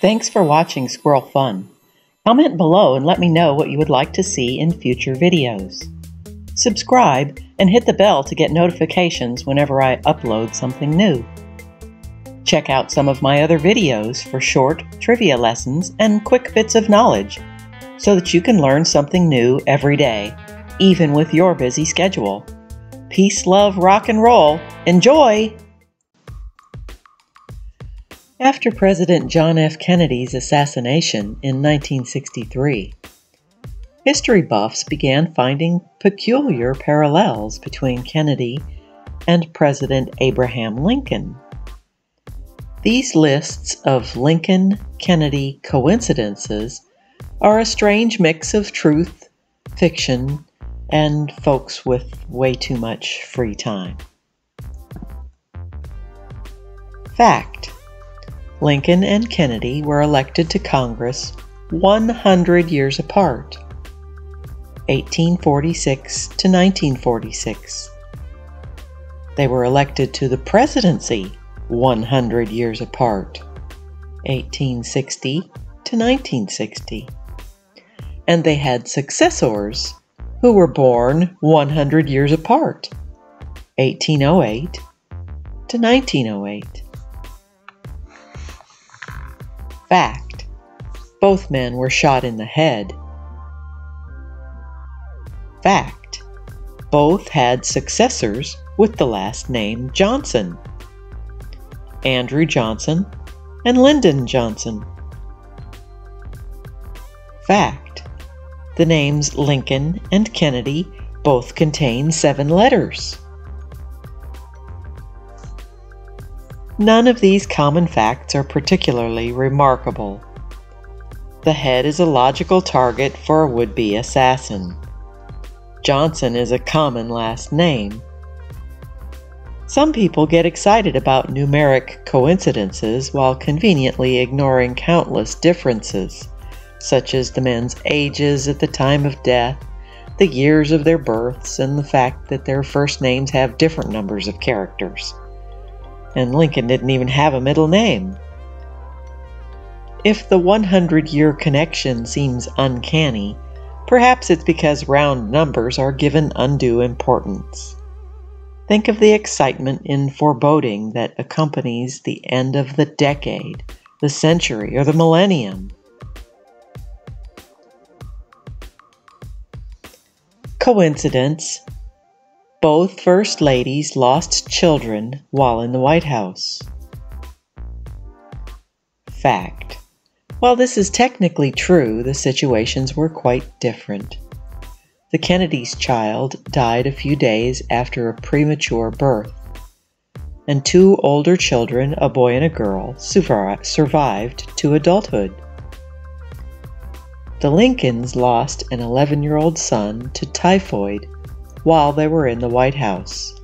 Thanks for watching Squirrel Fun. Comment below and let me know what you would like to see in future videos. Subscribe and hit the bell to get notifications whenever I upload something new. Check out some of my other videos for short trivia lessons and quick bits of knowledge so that you can learn something new every day, even with your busy schedule. Peace, love, rock and roll. Enjoy! After President John F. Kennedy's assassination in 1963, history buffs began finding peculiar parallels between Kennedy and President Abraham Lincoln. These lists of Lincoln Kennedy coincidences are a strange mix of truth, fiction, and folks with way too much free time. Fact Lincoln and Kennedy were elected to Congress 100 years apart, 1846 to 1946. They were elected to the presidency 100 years apart, 1860 to 1960. And they had successors who were born 100 years apart, 1808 to 1908. Fact Both men were shot in the head. Fact Both had successors with the last name Johnson Andrew Johnson and Lyndon Johnson. Fact The names Lincoln and Kennedy both contain seven letters. None of these common facts are particularly remarkable. The head is a logical target for a would be assassin. Johnson is a common last name. Some people get excited about numeric coincidences while conveniently ignoring countless differences, such as the men's ages at the time of death, the years of their births, and the fact that their first names have different numbers of characters and Lincoln didn't even have a middle name. If the 100 year connection seems uncanny, perhaps it's because round numbers are given undue importance. Think of the excitement in foreboding that accompanies the end of the decade, the century, or the millennium. Coincidence both First Ladies lost children while in the White House. Fact. While this is technically true, the situations were quite different. The Kennedy's child died a few days after a premature birth, and two older children, a boy and a girl, survived to adulthood. The Lincolns lost an 11 year old son to typhoid while they were in the White House.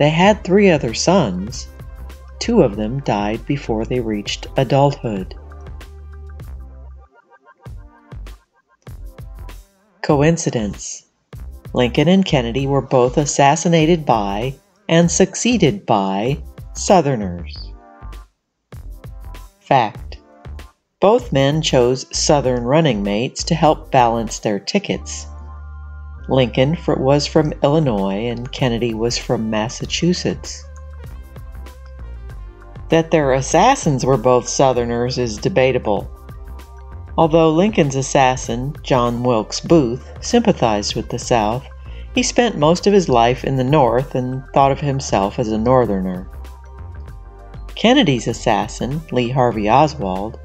They had three other sons. Two of them died before they reached adulthood. Coincidence Lincoln and Kennedy were both assassinated by and succeeded by Southerners. Fact Both men chose Southern running mates to help balance their tickets. Lincoln was from Illinois and Kennedy was from Massachusetts. That their assassins were both Southerners is debatable. Although Lincoln's assassin, John Wilkes Booth, sympathized with the South, he spent most of his life in the North and thought of himself as a Northerner. Kennedy's assassin, Lee Harvey Oswald,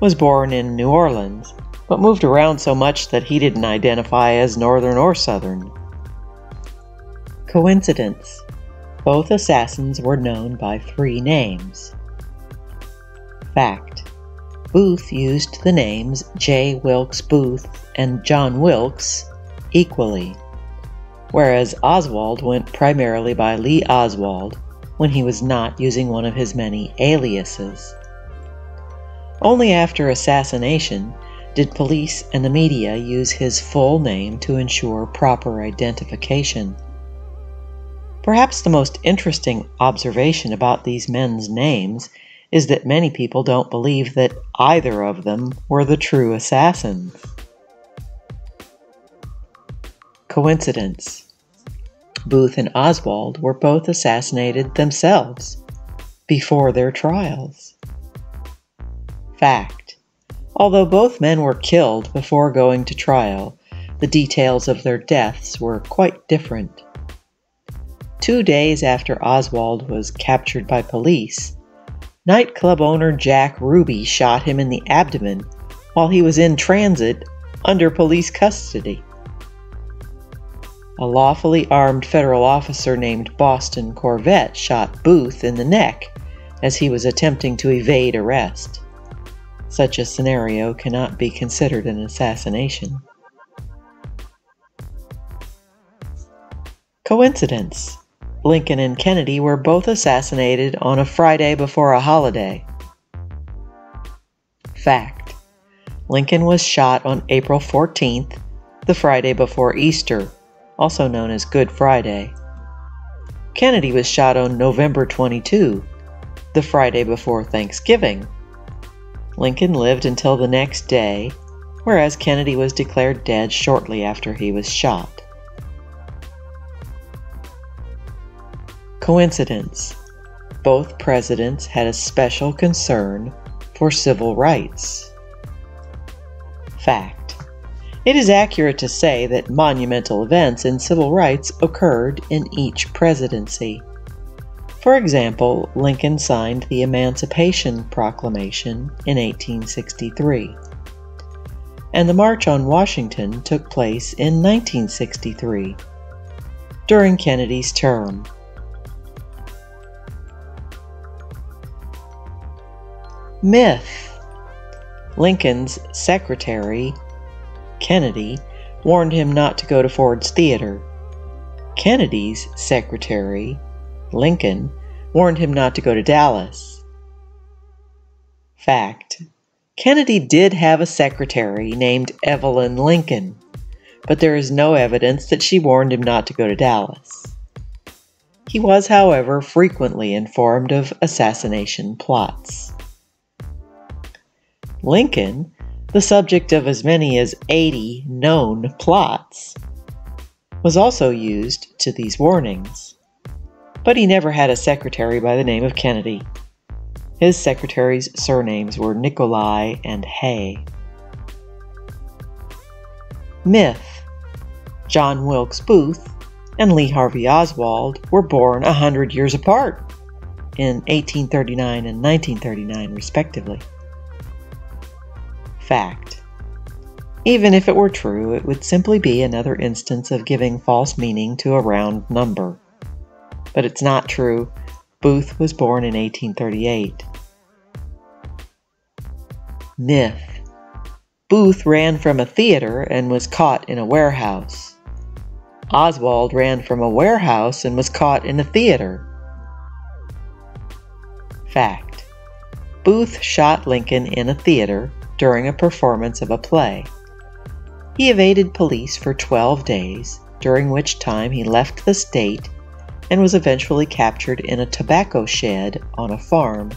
was born in New Orleans but moved around so much that he didn't identify as Northern or Southern. Coincidence. Both assassins were known by three names. Fact. Booth used the names J. Wilkes Booth and John Wilkes equally, whereas Oswald went primarily by Lee Oswald when he was not using one of his many aliases. Only after assassination did police and the media use his full name to ensure proper identification. Perhaps the most interesting observation about these men's names is that many people don't believe that either of them were the true assassins. Coincidence Booth and Oswald were both assassinated themselves before their trials. Fact Although both men were killed before going to trial, the details of their deaths were quite different. Two days after Oswald was captured by police, nightclub owner Jack Ruby shot him in the abdomen while he was in transit under police custody. A lawfully armed federal officer named Boston Corbett shot Booth in the neck as he was attempting to evade arrest. Such a scenario cannot be considered an assassination. Coincidence Lincoln and Kennedy were both assassinated on a Friday before a holiday. Fact Lincoln was shot on April 14th, the Friday before Easter, also known as Good Friday. Kennedy was shot on November 22, the Friday before Thanksgiving. Lincoln lived until the next day, whereas Kennedy was declared dead shortly after he was shot. Coincidence. Both presidents had a special concern for civil rights. Fact. It is accurate to say that monumental events in civil rights occurred in each presidency. For example, Lincoln signed the Emancipation Proclamation in 1863, and the March on Washington took place in 1963, during Kennedy's term. Myth Lincoln's secretary, Kennedy, warned him not to go to Ford's Theater. Kennedy's secretary, Lincoln, warned him not to go to Dallas. Fact Kennedy did have a secretary named Evelyn Lincoln, but there is no evidence that she warned him not to go to Dallas. He was, however, frequently informed of assassination plots. Lincoln, the subject of as many as 80 known plots, was also used to these warnings. But he never had a secretary by the name of Kennedy. His secretaries' surnames were Nicolay and Hay. Myth John Wilkes Booth and Lee Harvey Oswald were born a hundred years apart in 1839 and 1939, respectively fact. Even if it were true, it would simply be another instance of giving false meaning to a round number. But it's not true. Booth was born in 1838. Myth Booth ran from a theater and was caught in a warehouse. Oswald ran from a warehouse and was caught in a theater. Fact Booth shot Lincoln in a theater during a performance of a play. He evaded police for 12 days, during which time he left the state and was eventually captured in a tobacco shed on a farm.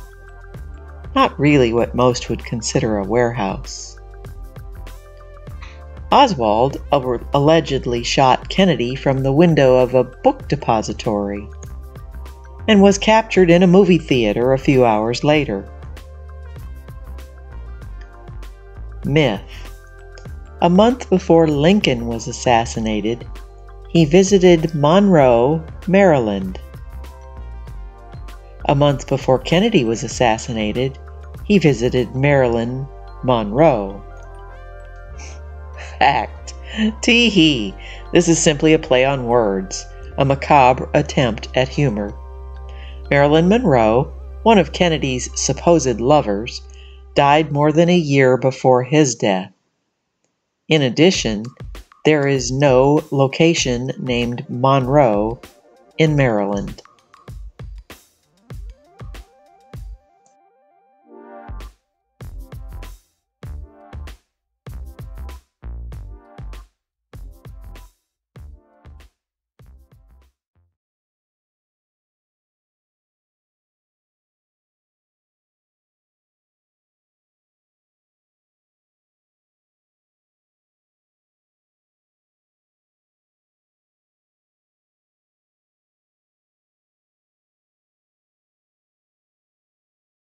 Not really what most would consider a warehouse. Oswald allegedly shot Kennedy from the window of a book depository and was captured in a movie theater a few hours later. Myth A month before Lincoln was assassinated, he visited Monroe, Maryland. A month before Kennedy was assassinated, he visited Marilyn Monroe. Fact. Tee hee. This is simply a play on words, a macabre attempt at humor. Marilyn Monroe, one of Kennedy's supposed lovers, died more than a year before his death. In addition, there is no location named Monroe in Maryland.